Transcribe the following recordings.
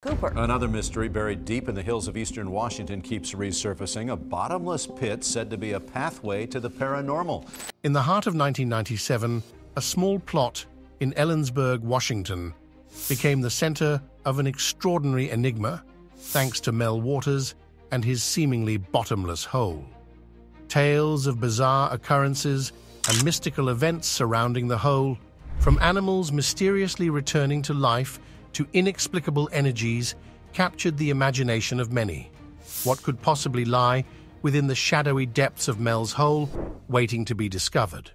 Cooper. Another mystery buried deep in the hills of eastern Washington keeps resurfacing a bottomless pit said to be a pathway to the paranormal. In the heart of 1997, a small plot in Ellensburg, Washington, became the center of an extraordinary enigma thanks to Mel Waters and his seemingly bottomless hole. Tales of bizarre occurrences and mystical events surrounding the hole, from animals mysteriously returning to life to inexplicable energies captured the imagination of many. What could possibly lie within the shadowy depths of Mel's Hole, waiting to be discovered?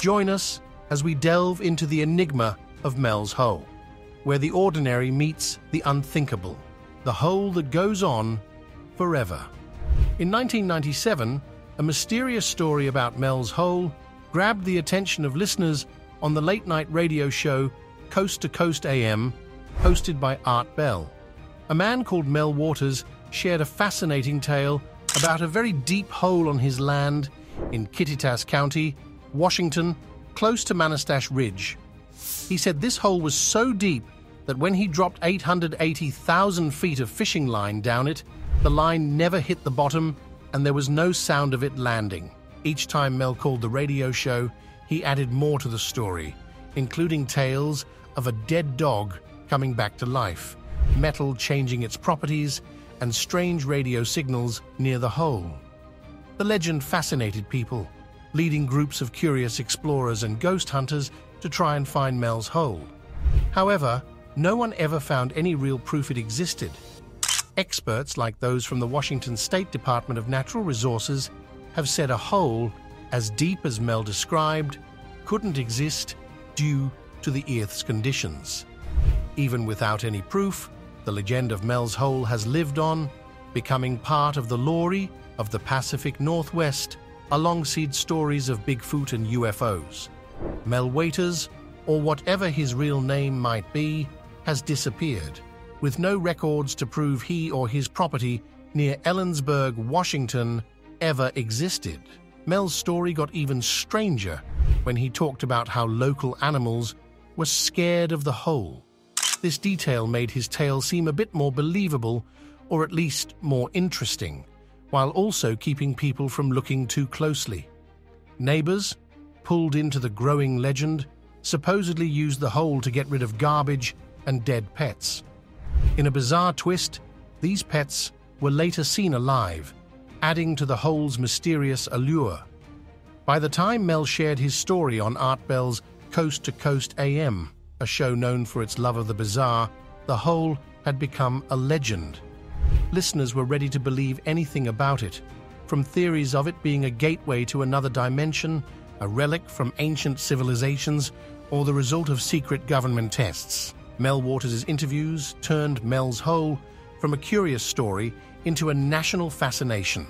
Join us as we delve into the enigma of Mel's Hole, where the ordinary meets the unthinkable, the hole that goes on forever. In 1997, a mysterious story about Mel's Hole grabbed the attention of listeners on the late night radio show Coast to Coast AM hosted by Art Bell. A man called Mel Waters shared a fascinating tale about a very deep hole on his land in Kittitas County, Washington, close to Manastash Ridge. He said this hole was so deep that when he dropped 880,000 feet of fishing line down it, the line never hit the bottom and there was no sound of it landing. Each time Mel called the radio show, he added more to the story, including tales of a dead dog coming back to life, metal changing its properties, and strange radio signals near the hole. The legend fascinated people, leading groups of curious explorers and ghost hunters to try and find Mel's hole. However, no one ever found any real proof it existed. Experts like those from the Washington State Department of Natural Resources have said a hole as deep as Mel described couldn't exist due to the Earth's conditions. Even without any proof, the legend of Mel's Hole has lived on, becoming part of the lore of the Pacific Northwest alongside stories of Bigfoot and UFOs. Mel Waters, or whatever his real name might be, has disappeared, with no records to prove he or his property near Ellensburg, Washington, ever existed. Mel's story got even stranger when he talked about how local animals were scared of the hole. This detail made his tale seem a bit more believable, or at least more interesting, while also keeping people from looking too closely. Neighbors, pulled into the growing legend, supposedly used the hole to get rid of garbage and dead pets. In a bizarre twist, these pets were later seen alive, adding to the hole's mysterious allure. By the time Mel shared his story on Art Bell's Coast to Coast AM, a show known for its love of the bizarre, the hole had become a legend. Listeners were ready to believe anything about it, from theories of it being a gateway to another dimension, a relic from ancient civilizations, or the result of secret government tests. Mel Waters' interviews turned Mel's Hole from a curious story into a national fascination.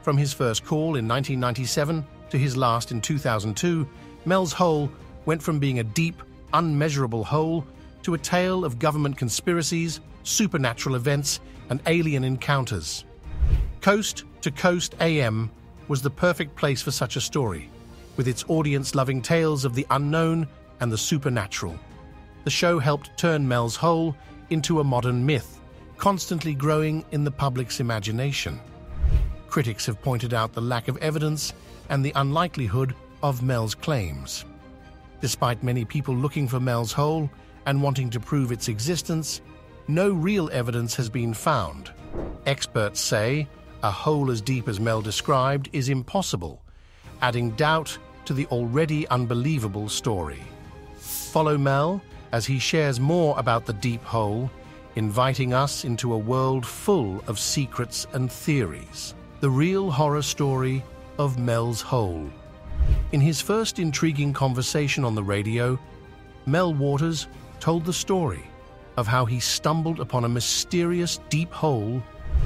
From his first call in 1997 to his last in 2002, Mel's Hole went from being a deep, unmeasurable hole to a tale of government conspiracies, supernatural events, and alien encounters. Coast to Coast AM was the perfect place for such a story, with its audience loving tales of the unknown and the supernatural. The show helped turn Mel's Hole into a modern myth, constantly growing in the public's imagination. Critics have pointed out the lack of evidence and the unlikelihood of Mel's claims. Despite many people looking for Mel's Hole and wanting to prove its existence, no real evidence has been found. Experts say a hole as deep as Mel described is impossible, adding doubt to the already unbelievable story. Follow Mel as he shares more about the deep hole, inviting us into a world full of secrets and theories. The real horror story of Mel's Hole. In his first intriguing conversation on the radio, Mel Waters told the story of how he stumbled upon a mysterious deep hole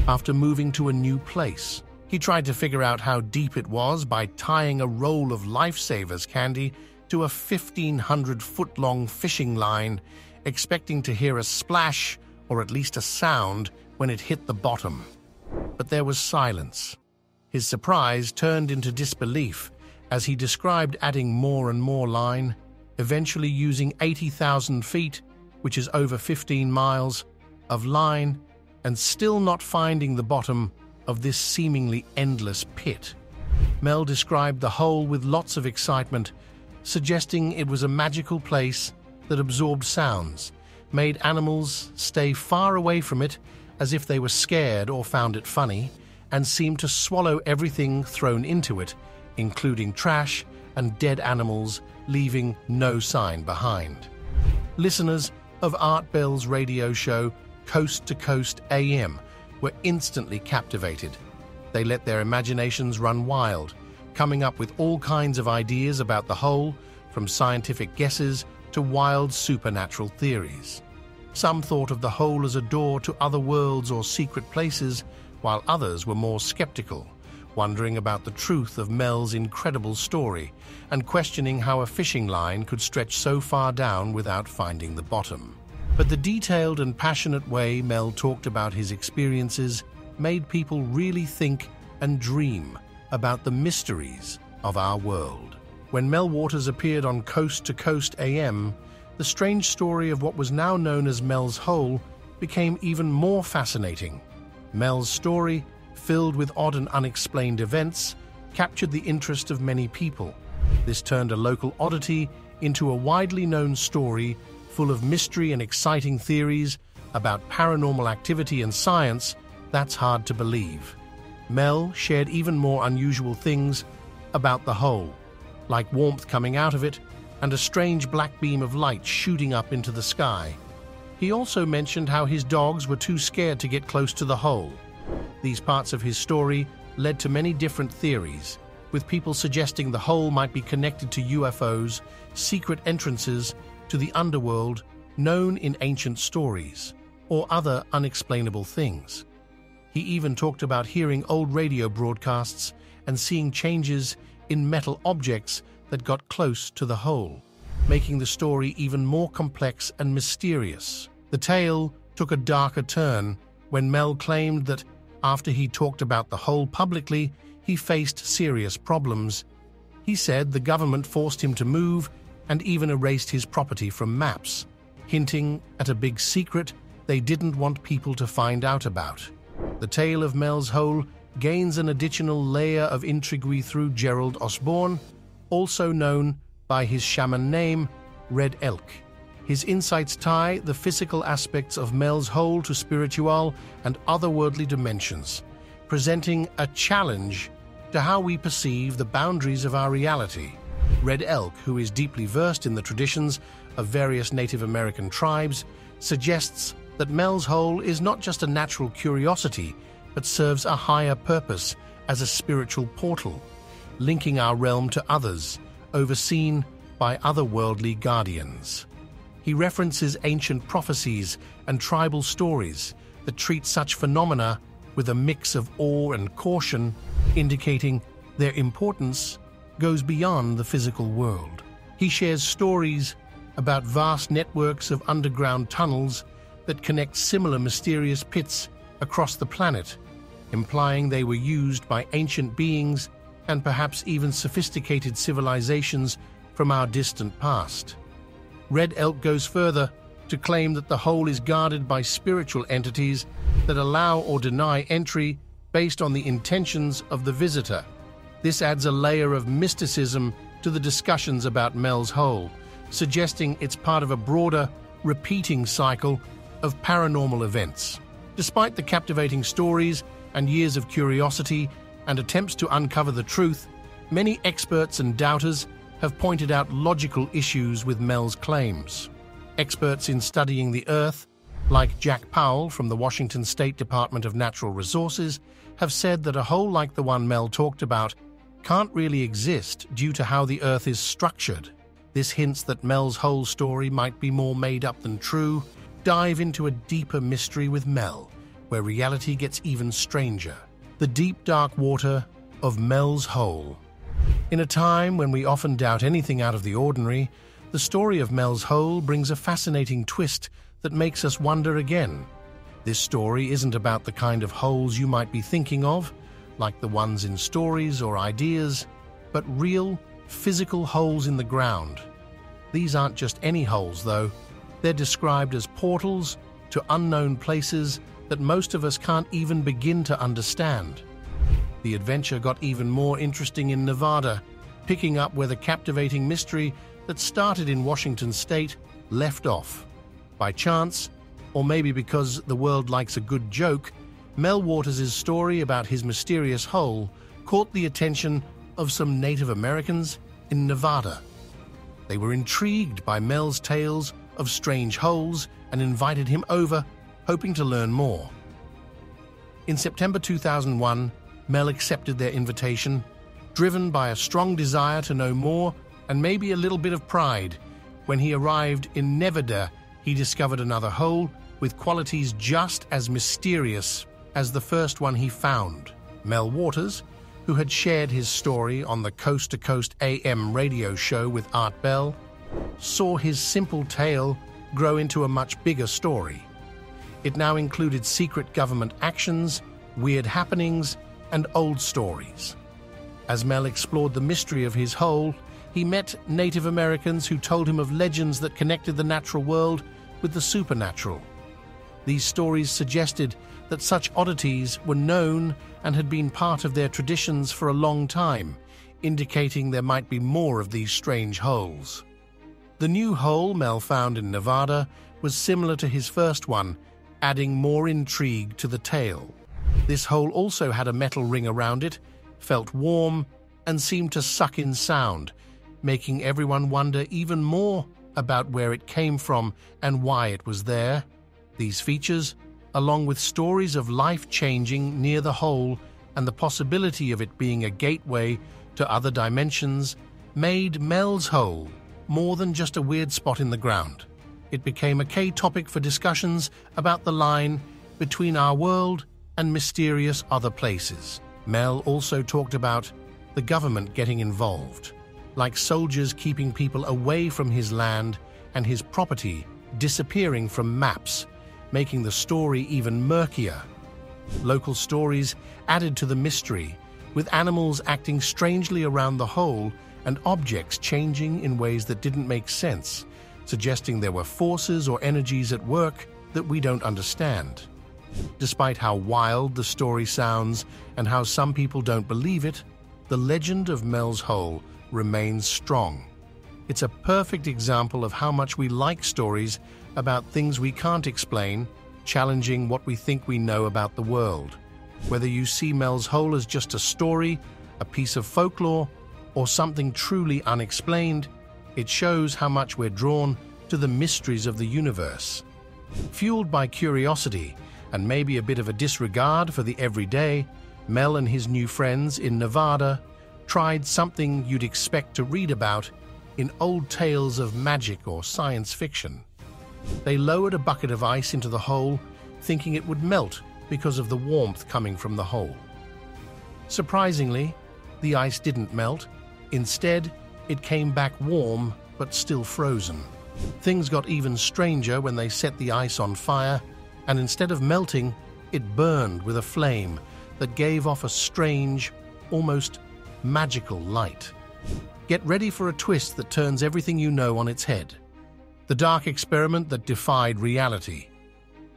after moving to a new place. He tried to figure out how deep it was by tying a roll of Lifesavers candy to a 1,500 foot long fishing line, expecting to hear a splash or at least a sound when it hit the bottom. But there was silence. His surprise turned into disbelief as he described adding more and more line, eventually using 80,000 feet, which is over 15 miles, of line, and still not finding the bottom of this seemingly endless pit. Mel described the hole with lots of excitement, suggesting it was a magical place that absorbed sounds, made animals stay far away from it as if they were scared or found it funny, and seemed to swallow everything thrown into it, including trash and dead animals, leaving no sign behind. Listeners of Art Bell's radio show Coast to Coast AM were instantly captivated. They let their imaginations run wild, coming up with all kinds of ideas about the hole, from scientific guesses to wild supernatural theories. Some thought of the hole as a door to other worlds or secret places, while others were more skeptical, wondering about the truth of Mel's incredible story and questioning how a fishing line could stretch so far down without finding the bottom. But the detailed and passionate way Mel talked about his experiences made people really think and dream about the mysteries of our world. When Mel Waters appeared on Coast to Coast AM, the strange story of what was now known as Mel's Hole became even more fascinating. Mel's story, filled with odd and unexplained events, captured the interest of many people. This turned a local oddity into a widely known story full of mystery and exciting theories about paranormal activity and science that's hard to believe. Mel shared even more unusual things about the hole, like warmth coming out of it and a strange black beam of light shooting up into the sky. He also mentioned how his dogs were too scared to get close to the hole. These parts of his story led to many different theories, with people suggesting the hole might be connected to UFOs, secret entrances, to the underworld known in ancient stories, or other unexplainable things. He even talked about hearing old radio broadcasts and seeing changes in metal objects that got close to the hole, making the story even more complex and mysterious. The tale took a darker turn when Mel claimed that after he talked about the hole publicly, he faced serious problems. He said the government forced him to move and even erased his property from maps, hinting at a big secret they didn't want people to find out about. The tale of Mel's Hole gains an additional layer of intrigue through Gerald Osborne, also known by his shaman name, Red Elk. His insights tie the physical aspects of Mel's Hole to spiritual and otherworldly dimensions, presenting a challenge to how we perceive the boundaries of our reality. Red Elk, who is deeply versed in the traditions of various Native American tribes, suggests that Mel's Hole is not just a natural curiosity, but serves a higher purpose as a spiritual portal, linking our realm to others, overseen by otherworldly guardians. He references ancient prophecies and tribal stories that treat such phenomena with a mix of awe and caution, indicating their importance goes beyond the physical world. He shares stories about vast networks of underground tunnels that connect similar mysterious pits across the planet, implying they were used by ancient beings and perhaps even sophisticated civilizations from our distant past. Red Elk goes further to claim that the hole is guarded by spiritual entities that allow or deny entry based on the intentions of the visitor. This adds a layer of mysticism to the discussions about Mel's Hole, suggesting it's part of a broader, repeating cycle of paranormal events. Despite the captivating stories and years of curiosity and attempts to uncover the truth, many experts and doubters have pointed out logical issues with Mel's claims. Experts in studying the Earth, like Jack Powell from the Washington State Department of Natural Resources, have said that a hole like the one Mel talked about can't really exist due to how the Earth is structured. This hints that Mel's whole story might be more made up than true. Dive into a deeper mystery with Mel, where reality gets even stranger. The deep dark water of Mel's Hole. In a time when we often doubt anything out of the ordinary, the story of Mel's Hole brings a fascinating twist that makes us wonder again. This story isn't about the kind of holes you might be thinking of, like the ones in stories or ideas, but real, physical holes in the ground. These aren't just any holes, though. They're described as portals to unknown places that most of us can't even begin to understand. The adventure got even more interesting in Nevada, picking up where the captivating mystery that started in Washington state left off. By chance, or maybe because the world likes a good joke, Mel Waters' story about his mysterious hole caught the attention of some Native Americans in Nevada. They were intrigued by Mel's tales of strange holes and invited him over, hoping to learn more. In September 2001, Mel accepted their invitation, driven by a strong desire to know more and maybe a little bit of pride. When he arrived in Nevada, he discovered another hole with qualities just as mysterious as the first one he found. Mel Waters, who had shared his story on the Coast to Coast AM radio show with Art Bell, saw his simple tale grow into a much bigger story. It now included secret government actions, weird happenings, and old stories. As Mel explored the mystery of his hole, he met Native Americans who told him of legends that connected the natural world with the supernatural. These stories suggested that such oddities were known and had been part of their traditions for a long time, indicating there might be more of these strange holes. The new hole Mel found in Nevada was similar to his first one, adding more intrigue to the tale. This hole also had a metal ring around it, felt warm, and seemed to suck in sound, making everyone wonder even more about where it came from and why it was there. These features, along with stories of life changing near the hole and the possibility of it being a gateway to other dimensions, made Mel's Hole more than just a weird spot in the ground. It became a key topic for discussions about the line between our world and mysterious other places. Mel also talked about the government getting involved, like soldiers keeping people away from his land and his property disappearing from maps making the story even murkier. Local stories added to the mystery, with animals acting strangely around the hole and objects changing in ways that didn't make sense, suggesting there were forces or energies at work that we don't understand. Despite how wild the story sounds and how some people don't believe it, the legend of Mel's Hole remains strong. It's a perfect example of how much we like stories about things we can't explain, challenging what we think we know about the world. Whether you see Mel's Hole as just a story, a piece of folklore, or something truly unexplained, it shows how much we're drawn to the mysteries of the universe. Fueled by curiosity and maybe a bit of a disregard for the everyday, Mel and his new friends in Nevada tried something you'd expect to read about in old tales of magic or science fiction. They lowered a bucket of ice into the hole, thinking it would melt because of the warmth coming from the hole. Surprisingly, the ice didn't melt. Instead, it came back warm but still frozen. Things got even stranger when they set the ice on fire, and instead of melting, it burned with a flame that gave off a strange, almost magical light. Get ready for a twist that turns everything you know on its head the dark experiment that defied reality.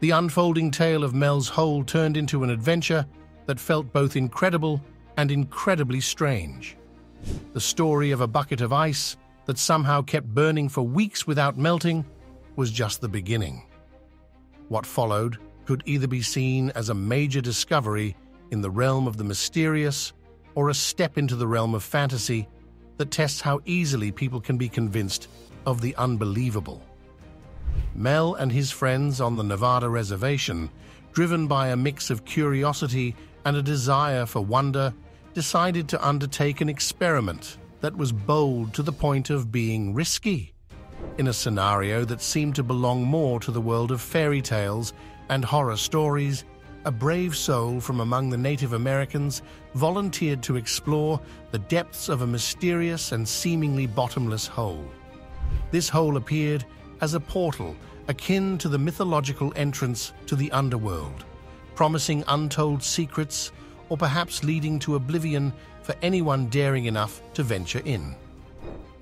The unfolding tale of Mel's Hole turned into an adventure that felt both incredible and incredibly strange. The story of a bucket of ice that somehow kept burning for weeks without melting was just the beginning. What followed could either be seen as a major discovery in the realm of the mysterious or a step into the realm of fantasy that tests how easily people can be convinced of the unbelievable. Mel and his friends on the Nevada reservation, driven by a mix of curiosity and a desire for wonder, decided to undertake an experiment that was bold to the point of being risky. In a scenario that seemed to belong more to the world of fairy tales and horror stories, a brave soul from among the Native Americans volunteered to explore the depths of a mysterious and seemingly bottomless hole. This hole appeared as a portal akin to the mythological entrance to the underworld, promising untold secrets or perhaps leading to oblivion for anyone daring enough to venture in.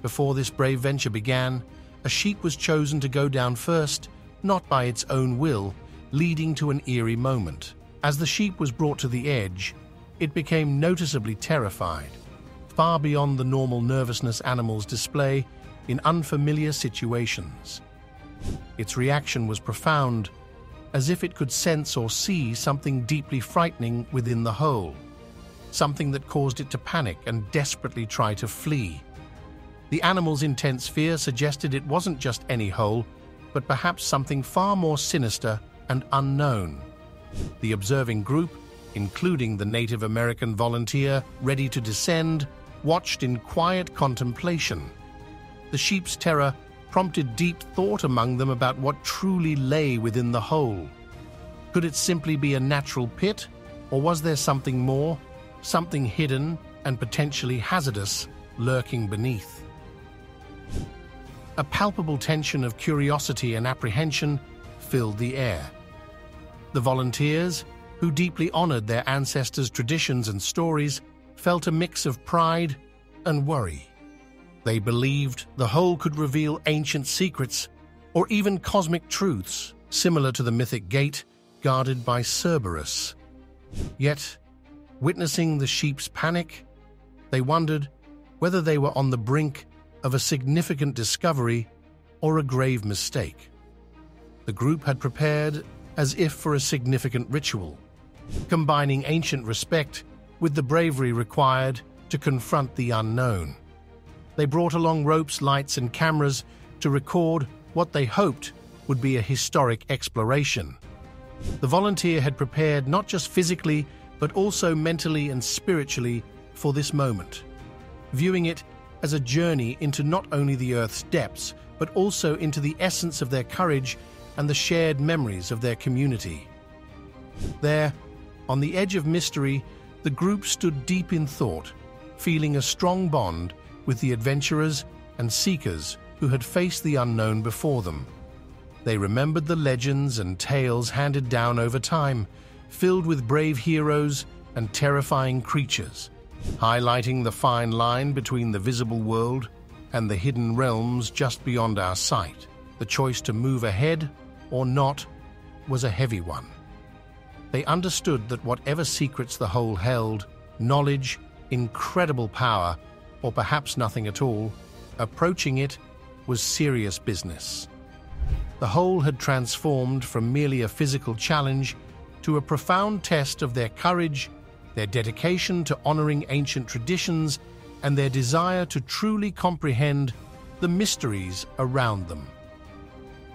Before this brave venture began, a sheep was chosen to go down first not by its own will, leading to an eerie moment. As the sheep was brought to the edge, it became noticeably terrified, far beyond the normal nervousness animals display in unfamiliar situations. Its reaction was profound, as if it could sense or see something deeply frightening within the hole, something that caused it to panic and desperately try to flee. The animal's intense fear suggested it wasn't just any hole, but perhaps something far more sinister and unknown. The observing group, including the Native American volunteer ready to descend, watched in quiet contemplation. The sheep's terror prompted deep thought among them about what truly lay within the hole. Could it simply be a natural pit, or was there something more, something hidden and potentially hazardous lurking beneath? A palpable tension of curiosity and apprehension filled the air. The volunteers, who deeply honored their ancestors' traditions and stories, felt a mix of pride and worry. They believed the hole could reveal ancient secrets or even cosmic truths similar to the mythic gate guarded by Cerberus. Yet, witnessing the sheep's panic, they wondered whether they were on the brink of a significant discovery or a grave mistake. The group had prepared as if for a significant ritual, combining ancient respect with the bravery required to confront the unknown. They brought along ropes, lights, and cameras to record what they hoped would be a historic exploration. The volunteer had prepared not just physically, but also mentally and spiritually for this moment, viewing it as a journey into not only the Earth's depths, but also into the essence of their courage and the shared memories of their community. There, on the edge of mystery, the group stood deep in thought, feeling a strong bond with the adventurers and seekers who had faced the unknown before them. They remembered the legends and tales handed down over time, filled with brave heroes and terrifying creatures highlighting the fine line between the visible world and the hidden realms just beyond our sight. The choice to move ahead or not was a heavy one. They understood that whatever secrets the hole held, knowledge, incredible power, or perhaps nothing at all, approaching it was serious business. The hole had transformed from merely a physical challenge to a profound test of their courage their dedication to honoring ancient traditions, and their desire to truly comprehend the mysteries around them.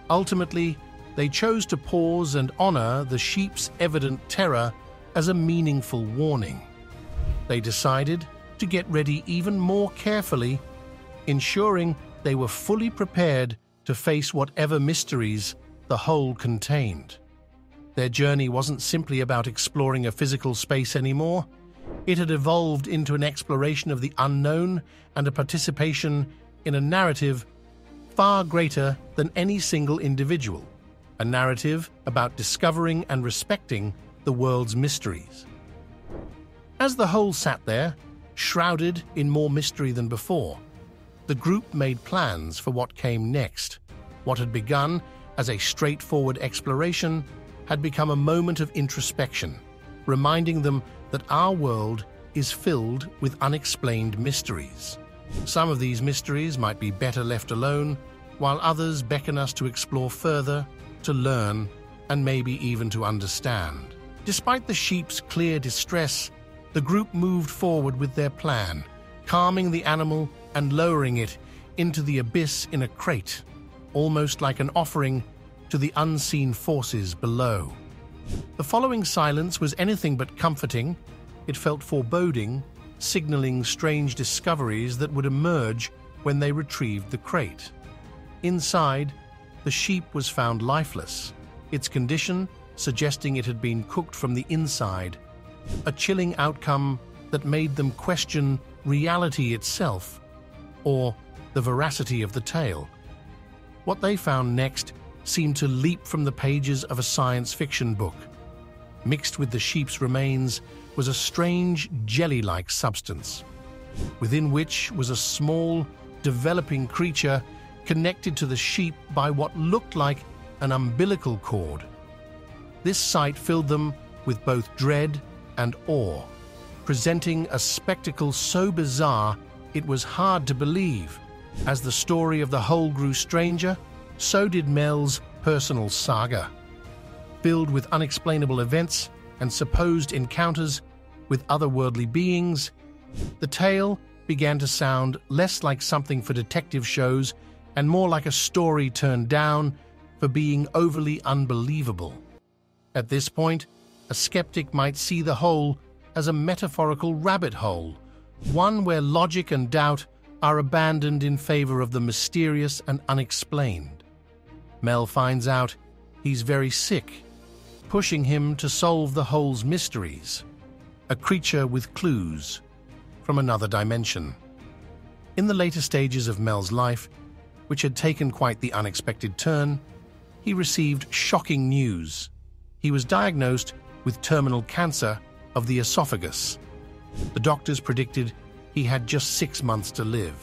Ultimately, they chose to pause and honor the sheep's evident terror as a meaningful warning. They decided to get ready even more carefully, ensuring they were fully prepared to face whatever mysteries the hole contained. Their journey wasn't simply about exploring a physical space anymore. It had evolved into an exploration of the unknown and a participation in a narrative far greater than any single individual, a narrative about discovering and respecting the world's mysteries. As the hole sat there, shrouded in more mystery than before, the group made plans for what came next. What had begun as a straightforward exploration had become a moment of introspection, reminding them that our world is filled with unexplained mysteries. Some of these mysteries might be better left alone, while others beckon us to explore further, to learn, and maybe even to understand. Despite the sheep's clear distress, the group moved forward with their plan, calming the animal and lowering it into the abyss in a crate, almost like an offering to the unseen forces below. The following silence was anything but comforting. It felt foreboding, signaling strange discoveries that would emerge when they retrieved the crate. Inside, the sheep was found lifeless, its condition suggesting it had been cooked from the inside, a chilling outcome that made them question reality itself or the veracity of the tale. What they found next seemed to leap from the pages of a science fiction book. Mixed with the sheep's remains was a strange jelly like substance, within which was a small, developing creature connected to the sheep by what looked like an umbilical cord. This sight filled them with both dread and awe, presenting a spectacle so bizarre it was hard to believe. As the story of the hole grew stranger, so did Mel's personal saga. Filled with unexplainable events and supposed encounters with otherworldly beings, the tale began to sound less like something for detective shows and more like a story turned down for being overly unbelievable. At this point, a skeptic might see the hole as a metaphorical rabbit hole, one where logic and doubt are abandoned in favor of the mysterious and unexplained. Mel finds out he's very sick, pushing him to solve the hole's mysteries, a creature with clues from another dimension. In the later stages of Mel's life, which had taken quite the unexpected turn, he received shocking news. He was diagnosed with terminal cancer of the esophagus. The doctors predicted he had just six months to live.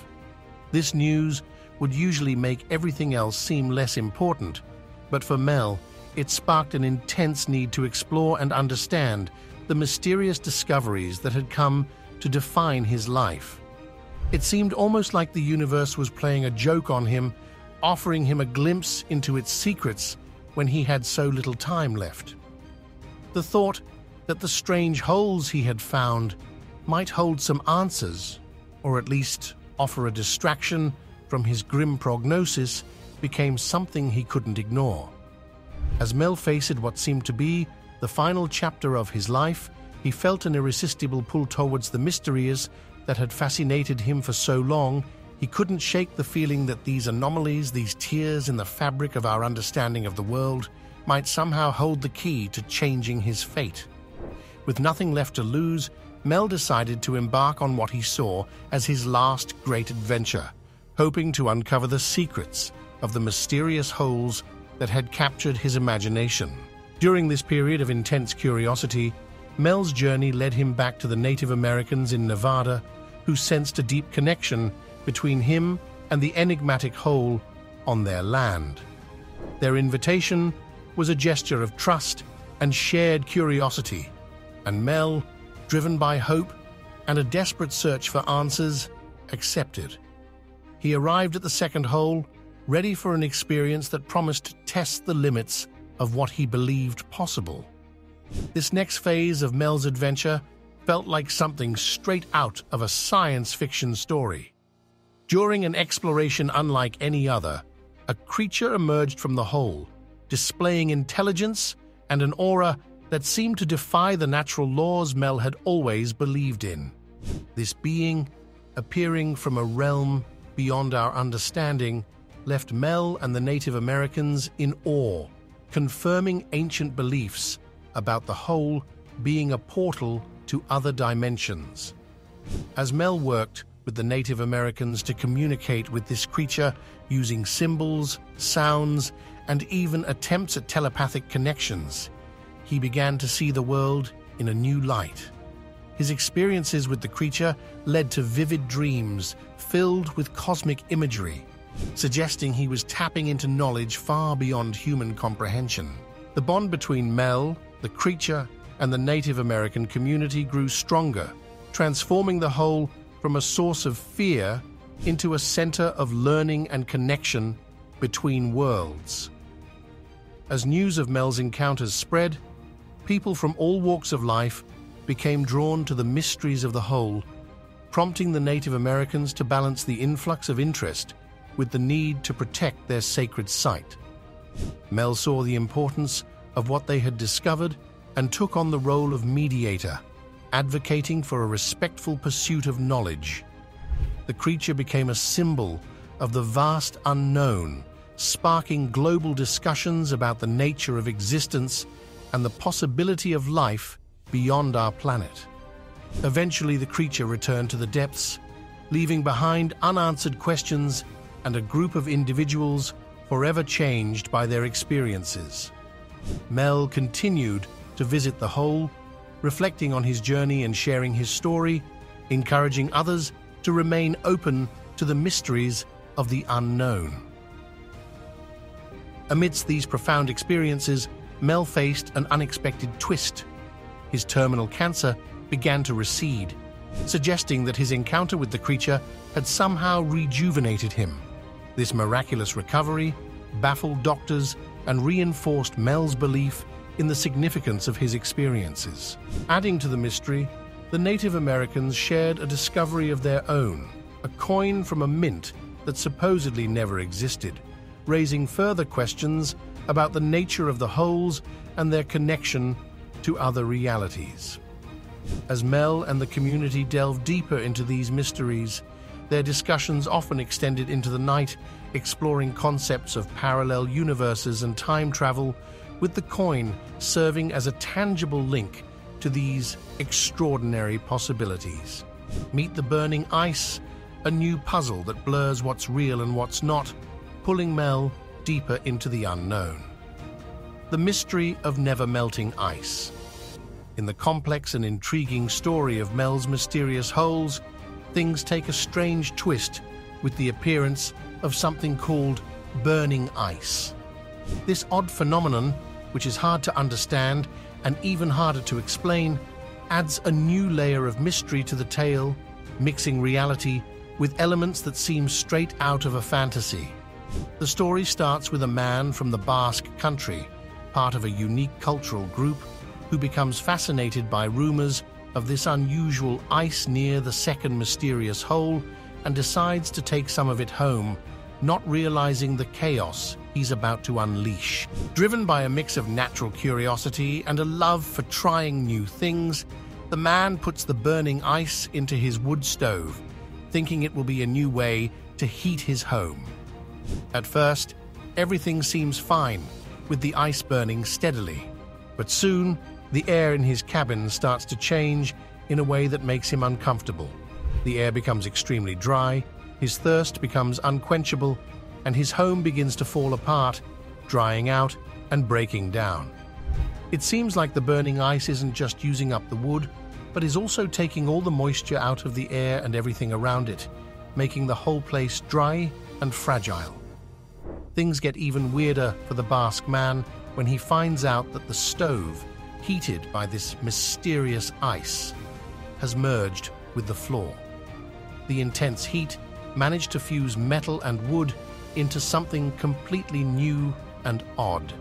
This news would usually make everything else seem less important, but for Mel, it sparked an intense need to explore and understand the mysterious discoveries that had come to define his life. It seemed almost like the universe was playing a joke on him, offering him a glimpse into its secrets when he had so little time left. The thought that the strange holes he had found might hold some answers, or at least offer a distraction from his grim prognosis, became something he couldn't ignore. As Mel faced what seemed to be the final chapter of his life, he felt an irresistible pull towards the mysteries that had fascinated him for so long, he couldn't shake the feeling that these anomalies, these tears in the fabric of our understanding of the world, might somehow hold the key to changing his fate. With nothing left to lose, Mel decided to embark on what he saw as his last great adventure, hoping to uncover the secrets of the mysterious holes that had captured his imagination. During this period of intense curiosity, Mel's journey led him back to the Native Americans in Nevada who sensed a deep connection between him and the enigmatic hole on their land. Their invitation was a gesture of trust and shared curiosity, and Mel, driven by hope and a desperate search for answers, accepted. He arrived at the second hole, ready for an experience that promised to test the limits of what he believed possible. This next phase of Mel's adventure felt like something straight out of a science fiction story. During an exploration unlike any other, a creature emerged from the hole, displaying intelligence and an aura that seemed to defy the natural laws Mel had always believed in. This being, appearing from a realm beyond our understanding, left Mel and the Native Americans in awe, confirming ancient beliefs about the hole being a portal to other dimensions. As Mel worked with the Native Americans to communicate with this creature using symbols, sounds, and even attempts at telepathic connections, he began to see the world in a new light. His experiences with the creature led to vivid dreams filled with cosmic imagery, suggesting he was tapping into knowledge far beyond human comprehension. The bond between Mel the creature and the Native American community grew stronger, transforming the hole from a source of fear into a center of learning and connection between worlds. As news of Mel's encounters spread, people from all walks of life became drawn to the mysteries of the hole, prompting the Native Americans to balance the influx of interest with the need to protect their sacred site. Mel saw the importance of what they had discovered and took on the role of mediator, advocating for a respectful pursuit of knowledge. The creature became a symbol of the vast unknown, sparking global discussions about the nature of existence and the possibility of life beyond our planet. Eventually, the creature returned to the depths, leaving behind unanswered questions and a group of individuals forever changed by their experiences. Mel continued to visit the hole, reflecting on his journey and sharing his story, encouraging others to remain open to the mysteries of the unknown. Amidst these profound experiences, Mel faced an unexpected twist. His terminal cancer began to recede, suggesting that his encounter with the creature had somehow rejuvenated him. This miraculous recovery baffled doctors and reinforced Mel's belief in the significance of his experiences. Adding to the mystery, the Native Americans shared a discovery of their own, a coin from a mint that supposedly never existed, raising further questions about the nature of the holes and their connection to other realities. As Mel and the community delved deeper into these mysteries, their discussions often extended into the night, exploring concepts of parallel universes and time travel, with the coin serving as a tangible link to these extraordinary possibilities. Meet the burning ice, a new puzzle that blurs what's real and what's not, pulling Mel deeper into the unknown. The mystery of never melting ice. In the complex and intriguing story of Mel's mysterious holes, things take a strange twist with the appearance of something called burning ice. This odd phenomenon, which is hard to understand and even harder to explain, adds a new layer of mystery to the tale, mixing reality with elements that seem straight out of a fantasy. The story starts with a man from the Basque country, part of a unique cultural group, who becomes fascinated by rumors of this unusual ice near the second mysterious hole and decides to take some of it home, not realizing the chaos he's about to unleash. Driven by a mix of natural curiosity and a love for trying new things, the man puts the burning ice into his wood stove, thinking it will be a new way to heat his home. At first, everything seems fine, with the ice burning steadily, but soon the air in his cabin starts to change in a way that makes him uncomfortable. The air becomes extremely dry, his thirst becomes unquenchable, and his home begins to fall apart, drying out and breaking down. It seems like the burning ice isn't just using up the wood, but is also taking all the moisture out of the air and everything around it, making the whole place dry and fragile. Things get even weirder for the Basque man when he finds out that the stove heated by this mysterious ice, has merged with the floor. The intense heat managed to fuse metal and wood into something completely new and odd.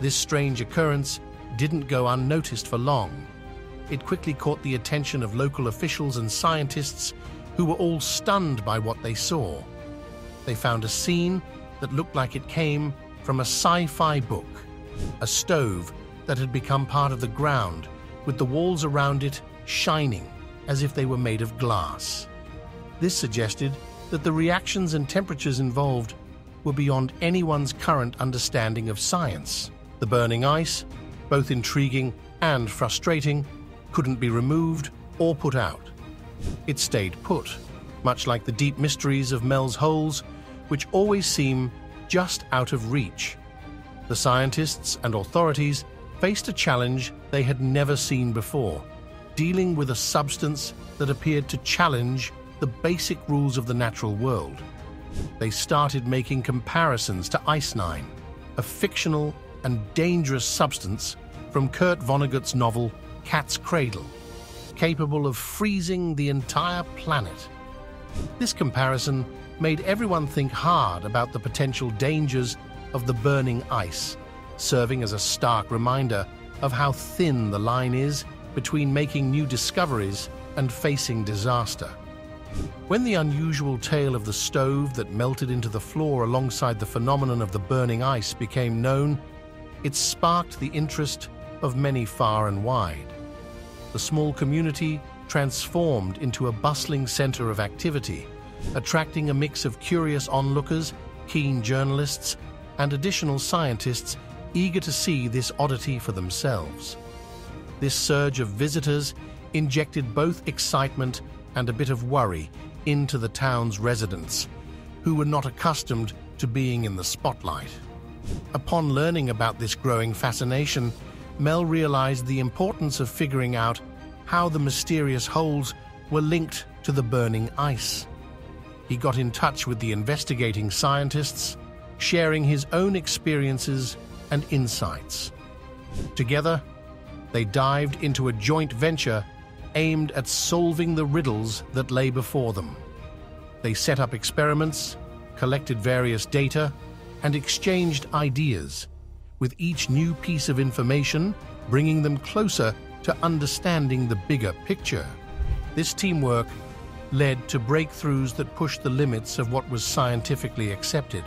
This strange occurrence didn't go unnoticed for long. It quickly caught the attention of local officials and scientists who were all stunned by what they saw. They found a scene that looked like it came from a sci fi book a stove that had become part of the ground, with the walls around it shining as if they were made of glass. This suggested that the reactions and temperatures involved were beyond anyone's current understanding of science. The burning ice, both intriguing and frustrating, couldn't be removed or put out. It stayed put, much like the deep mysteries of Mel's holes, which always seem just out of reach. The scientists and authorities faced a challenge they had never seen before, dealing with a substance that appeared to challenge the basic rules of the natural world. They started making comparisons to Ice-9, a fictional and dangerous substance from Kurt Vonnegut's novel Cat's Cradle, capable of freezing the entire planet. This comparison made everyone think hard about the potential dangers of the burning ice serving as a stark reminder of how thin the line is between making new discoveries and facing disaster. When the unusual tale of the stove that melted into the floor alongside the phenomenon of the burning ice became known, it sparked the interest of many far and wide. The small community transformed into a bustling center of activity, attracting a mix of curious onlookers, keen journalists, and additional scientists eager to see this oddity for themselves. This surge of visitors injected both excitement and a bit of worry into the town's residents, who were not accustomed to being in the spotlight. Upon learning about this growing fascination, Mel realized the importance of figuring out how the mysterious holes were linked to the burning ice. He got in touch with the investigating scientists sharing his own experiences and insights. Together, they dived into a joint venture aimed at solving the riddles that lay before them. They set up experiments, collected various data, and exchanged ideas, with each new piece of information bringing them closer to understanding the bigger picture. This teamwork led to breakthroughs that pushed the limits of what was scientifically accepted.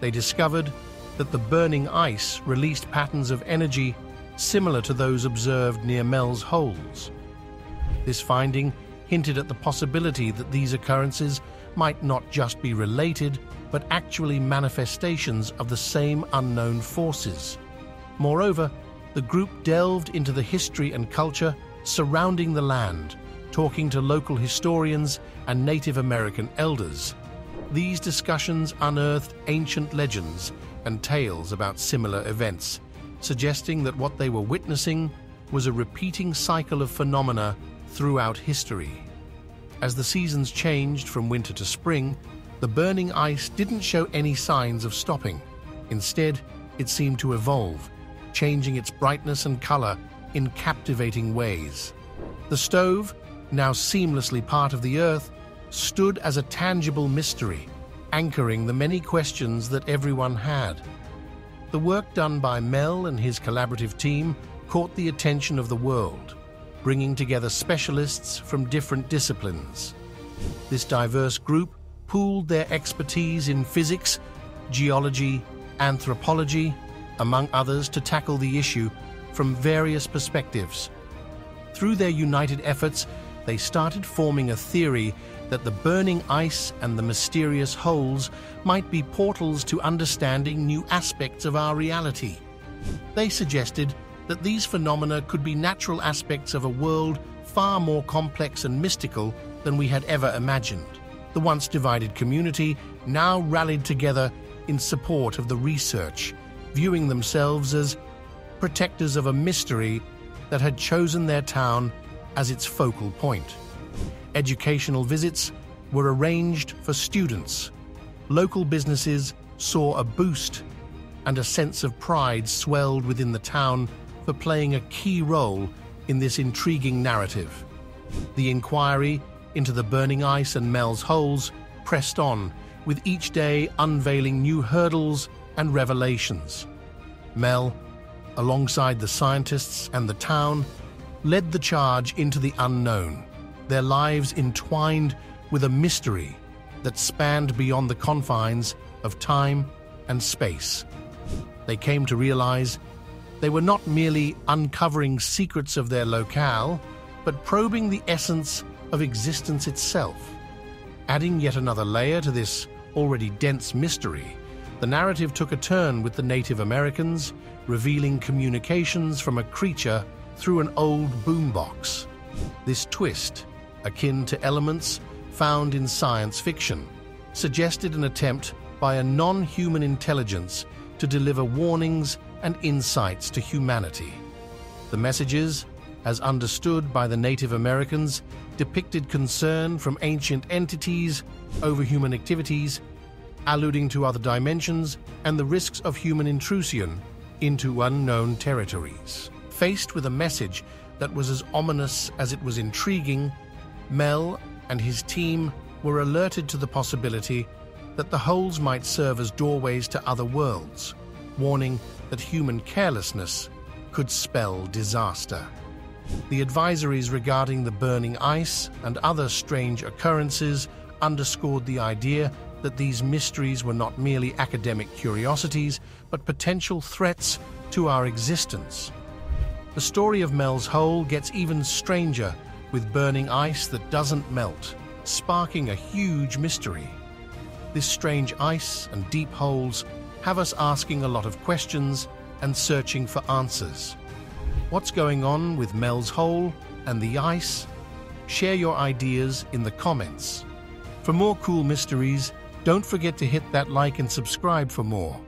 They discovered that the burning ice released patterns of energy similar to those observed near Mel's holes. This finding hinted at the possibility that these occurrences might not just be related, but actually manifestations of the same unknown forces. Moreover, the group delved into the history and culture surrounding the land, talking to local historians and Native American elders. These discussions unearthed ancient legends and tales about similar events, suggesting that what they were witnessing was a repeating cycle of phenomena throughout history. As the seasons changed from winter to spring, the burning ice didn't show any signs of stopping. Instead, it seemed to evolve, changing its brightness and color in captivating ways. The stove, now seamlessly part of the earth, stood as a tangible mystery, anchoring the many questions that everyone had. The work done by Mel and his collaborative team caught the attention of the world, bringing together specialists from different disciplines. This diverse group pooled their expertise in physics, geology, anthropology, among others, to tackle the issue from various perspectives. Through their united efforts, they started forming a theory that the burning ice and the mysterious holes might be portals to understanding new aspects of our reality. They suggested that these phenomena could be natural aspects of a world far more complex and mystical than we had ever imagined. The once divided community now rallied together in support of the research, viewing themselves as protectors of a mystery that had chosen their town as its focal point. Educational visits were arranged for students. Local businesses saw a boost, and a sense of pride swelled within the town for playing a key role in this intriguing narrative. The inquiry into the burning ice and Mel's holes pressed on, with each day unveiling new hurdles and revelations. Mel, alongside the scientists and the town, led the charge into the unknown, their lives entwined with a mystery that spanned beyond the confines of time and space. They came to realize they were not merely uncovering secrets of their locale, but probing the essence of existence itself. Adding yet another layer to this already dense mystery, the narrative took a turn with the Native Americans, revealing communications from a creature through an old boombox. This twist, akin to elements found in science fiction, suggested an attempt by a non human intelligence to deliver warnings and insights to humanity. The messages, as understood by the Native Americans, depicted concern from ancient entities over human activities, alluding to other dimensions and the risks of human intrusion into unknown territories. Faced with a message that was as ominous as it was intriguing, Mel and his team were alerted to the possibility that the holes might serve as doorways to other worlds, warning that human carelessness could spell disaster. The advisories regarding the burning ice and other strange occurrences underscored the idea that these mysteries were not merely academic curiosities, but potential threats to our existence. The story of Mel's Hole gets even stranger with burning ice that doesn't melt, sparking a huge mystery. This strange ice and deep holes have us asking a lot of questions and searching for answers. What's going on with Mel's Hole and the ice? Share your ideas in the comments. For more cool mysteries, don't forget to hit that like and subscribe for more.